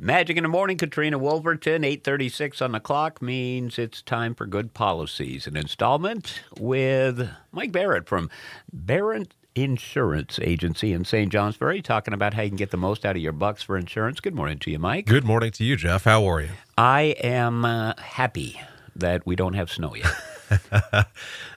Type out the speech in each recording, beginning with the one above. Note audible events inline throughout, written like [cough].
Magic in the morning, Katrina Wolverton, 836 on the clock means it's time for good policies. An installment with Mike Barrett from Barrett Insurance Agency in St. Johns Johnsbury, talking about how you can get the most out of your bucks for insurance. Good morning to you, Mike. Good morning to you, Jeff. How are you? I am uh, happy that we don't have snow yet. [laughs]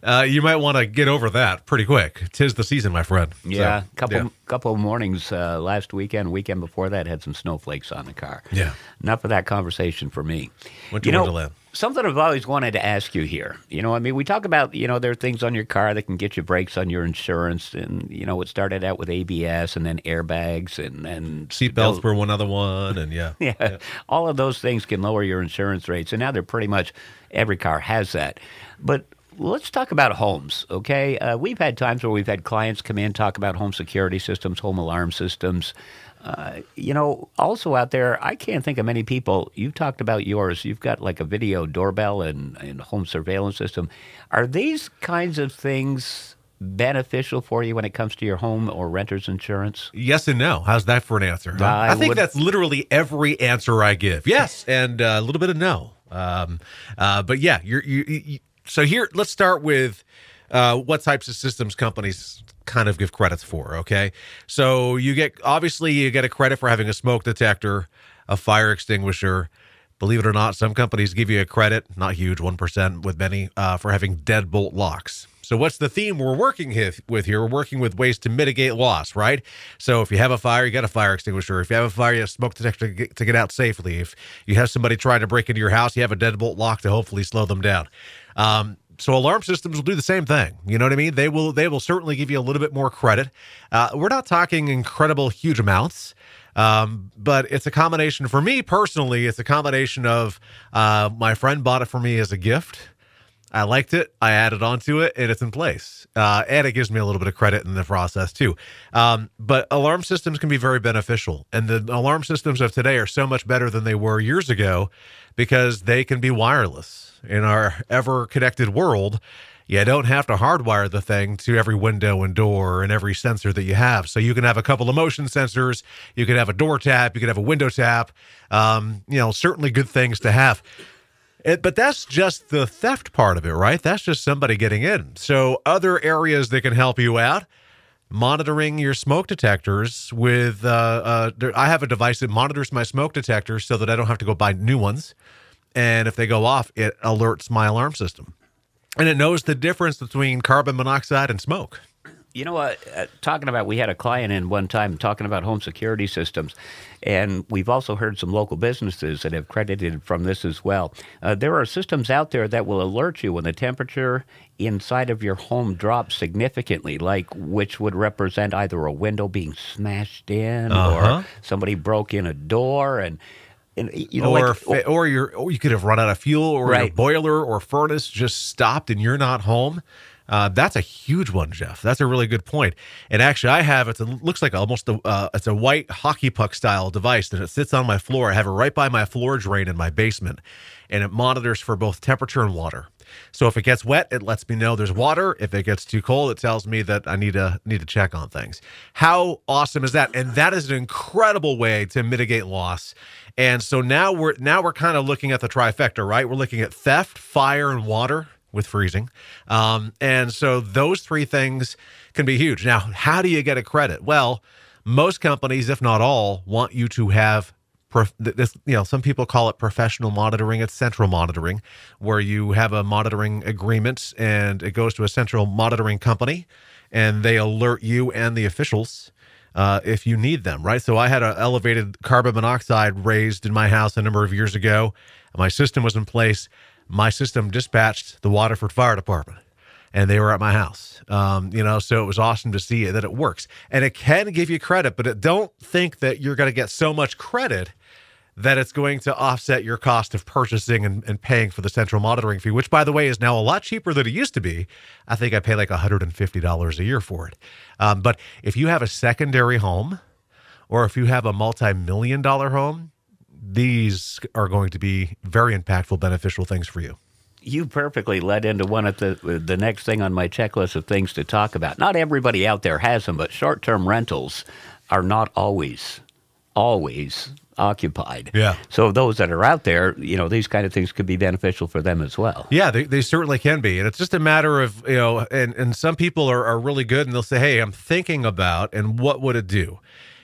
uh, you might want to get over that pretty quick. Tis the season, my friend. Yeah, so, couple yeah. Couple of mornings uh, last weekend, weekend before that had some snowflakes on the car. Yeah. Enough of that conversation for me. Went you to know, Wonderland. something I've always wanted to ask you here. You know, I mean, we talk about you know there are things on your car that can get you brakes on your insurance, and you know it started out with ABS and then airbags and then Seatbelts were one other one, and [laughs] yeah. yeah, all of those things can lower your insurance rates, and now they're pretty much every car has that. But let's talk about homes, okay? Uh, we've had times where we've had clients come in talk about home security systems, home alarm systems. Uh, you know, also out there, I can't think of many people. You've talked about yours. You've got like a video doorbell and, and home surveillance system. Are these kinds of things beneficial for you when it comes to your home or renter's insurance? Yes and no. How's that for an answer? huh? I I, think would- that's literally every answer I give. Yes, and uh, a little bit of no. Um, uh, but yeah, you're, you, you, so here, let's start with uh, what types of systems companies kind of give credits for. Okay, so you get obviously you get a credit for having a smoke detector, a fire extinguisher. Believe it or not, some companies give you a credit, not huge, 1% with many, uh, for having deadbolt locks. So, what's the theme we're working with, here? We're working with ways to mitigate loss, right? So, if you have a fire, you got a fire extinguisher. If you have a fire, you have smoke detector to get, to get out safely. If you have somebody trying to break into your house, you have a deadbolt lock to hopefully slow them down. Um, so alarm systems will do the same thing. You know what I mean? They will they will certainly give you a little bit more credit. Uh, we're not talking incredible huge amounts. Um, but it's a combination for me personally. It's a combination of uh, my friend bought it for me as a gift. I liked it. I added onto it, and it's in place. Uh, and it gives me a little bit of credit in the process too. Um, but alarm systems can be very beneficial, and the alarm systems of today are so much better than they were years ago because they can be wireless in our ever-connected world. You don't have to hardwire the thing to every window and door and every sensor that you have. So you can have a couple of motion sensors. You can have a door tap. You can have a window tap. Um, you know, certainly good things to have. It, but that's just the theft part of it, right? That's just somebody getting in. So, other areas that can help you out monitoring your smoke detectors with, uh, uh, I have a device that monitors my smoke detectors so that I don't have to go buy new ones. And if they go off, it alerts my alarm system. And it knows the difference between carbon monoxide and smoke. You know what? Uh, talking about, we had a client in one time talking about home security systems, and we've also heard some local businesses that have credited from this as well. Uh, there are systems out there that will alert you when the temperature inside of your home drops significantly, like which would represent either a window being smashed in Uh-huh. or somebody broke in a door, and, and you know, or, like, or your or you could have run out of fuel or your boiler or furnace just stopped and you're not home. Uh, that's a huge one, Jeff. That's a really good point. And actually, I have it's a, looks like almost a uh, it's a white hockey puck style device, and it sits on my floor. I have it right by my floor drain in my basement, and it monitors for both temperature and water. So if it gets wet, it lets me know there's water. If it gets too cold, it tells me that I need to need to check on things. How awesome is that? And that is an incredible way to mitigate loss. And so now we're now we're kind of looking at the trifecta, right? We're looking at theft, fire, and water with freezing. Um, and so those three things can be huge. Now, how do you get a credit? Well, most companies, if not all, want you to have this you know some people call it professional monitoring it's central monitoring where you have a monitoring agreement and it goes to a central monitoring company and they alert you and the officials uh, if you need them right so i had an elevated carbon monoxide raised in my house a number of years ago my system was in place my system dispatched the waterford fire department and they were at my house. Um, you know, so it was awesome to see that it works. And it can give you credit, but it, don't think that you're going to get so much credit that it's going to offset your cost of purchasing and, and paying for the central monitoring fee, which, by the way, is now a lot cheaper than it used to be. I think I pay like $150 a year for it. Um, but if you have a secondary home or if you have a multi million dollar home, these are going to be very impactful, beneficial things for you. you perfectly led into one of the the next thing on my checklist of things to talk about. Not everybody out there has them, but short-term rentals are not always always occupied. Yeah. So those that are out there, you know, these kind of things could be beneficial for them as well. Yeah, they, they certainly can be. And it's just a matter of, you know, and, and some people are, are really good and they'll say, hey, I'm thinking about and what would it do?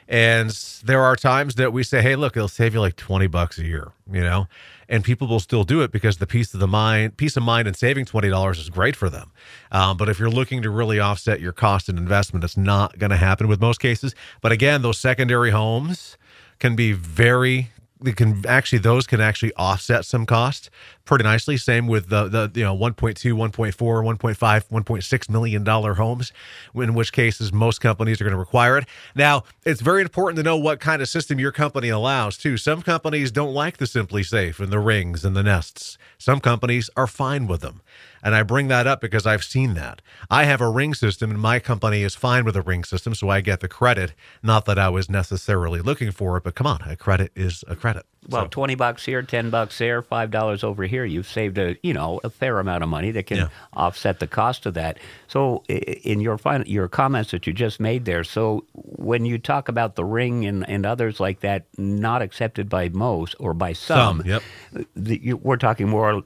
And there are times that we say, hey, look, it'll save you like 20 bucks a year, you know? And people will still do it because the peace of the mind, peace of mind and saving $20 is great for them. Um, but if you're looking to really offset your cost and investment, it's not going to happen with most cases. But again, those secondary homes can be very they can actually those can actually offset some cost pretty nicely. Same with the the you know 1.2 1.4 1.5 1.6 million dollar homes in which cases most companies are going to require it. Now it's very important to know what kind of system your company allows too. Some companies don't like the SimpliSafe and the rings and the nests. Some companies are fine with them and I bring that up because I've seen that. I have a ring system and my company is fine with a ring system, so I get the credit. Not that I was necessarily looking for it, but come on, a credit is a credit. Well, So- 20 bucks here, 10 bucks there, $5 over here. You've saved a, you know, a fair amount of money that can Yeah. offset the cost of that. So in your final, your comments that you just made there, so when you talk about the ring and, and others like that not accepted by most or by some, Some, yep. the, you, we're talking more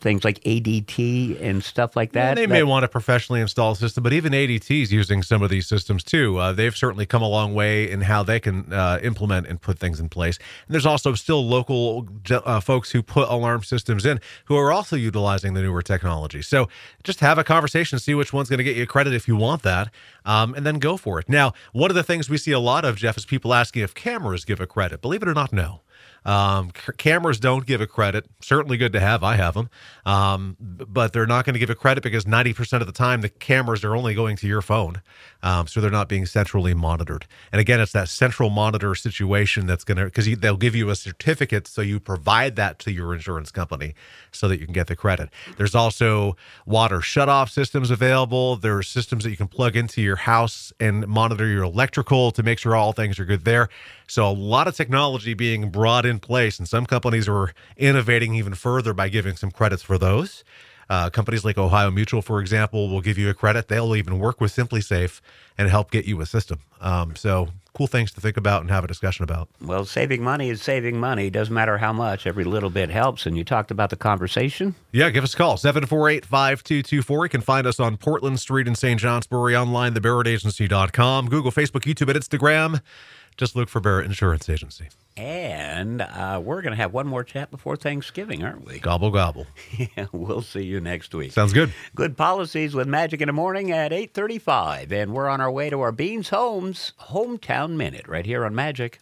things like ADT and stuff like Yeah, that. they that- may want a professionally installed system, but even ADT is using some of these systems too. Uh, they've certainly come a long way in how they can uh, implement and put things in place. And there's also still local uh, folks who put alarm systems in who are also utilizing the newer technology. So just have a conversation, see which one's going to get you credit if you want that, um, and then go for it. Now, one of the things we see a lot of, Jeff, is people asking if cameras give a credit. Believe it or not, no. Um, c- cameras don't give a credit. Certainly good to have. I have them. Um, but they're not going to give a credit because 90% of the time the cameras are only going to your phone. Um, so they're not being centrally monitored. And again, it's that central monitor situation that's going to, because they'll give you a certificate. So you provide that to your insurance company so that you can get the credit. There's also water shutoff systems available. There are systems that you can plug into your house and monitor your electrical to make sure all things are good there. So a lot of technology being brought in place, and some companies are innovating even further by giving some credits for those. Uh, companies like Ohio Mutual, for example, will give you a credit. They'll even work with SimpliSafe and help get you a system. Um, so cool things to think about and have a discussion about. Well, saving money is saving money. Doesn't matter how much. Every little bit helps. And you talked about the conversation. Yeah, give us a call, 748-5224. You can find us on Portland Street in St. Johnsbury, online, thebarrettagency.com, Google, Facebook, YouTube, and Instagram. Just look for Barrett Insurance Agency. And uh, we're going to have one more chat before Thanksgiving, aren't we? Gobble, gobble. [laughs] Yeah, we'll see you next week. Sounds good. Good policies with Magic in the Morning at 8:35 and we're on our way to our Beans Homes hometown minute right here on Magic.